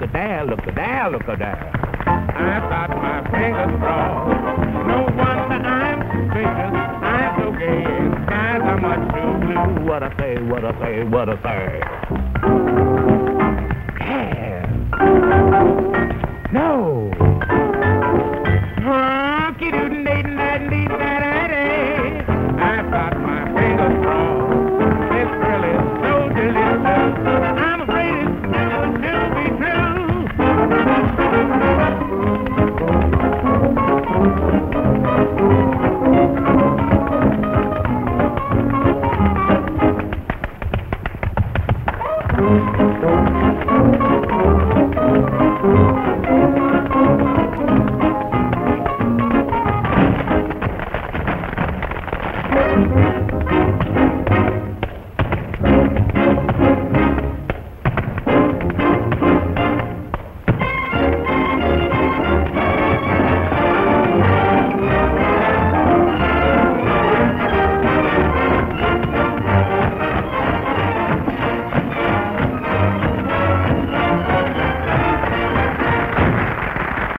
look a there, look a there, look a there. I've got my fingers crossed. No wonder I'm suspicious. I'm so gay and skies are much too blue. What I say, what I say, what I say. Yeah. No.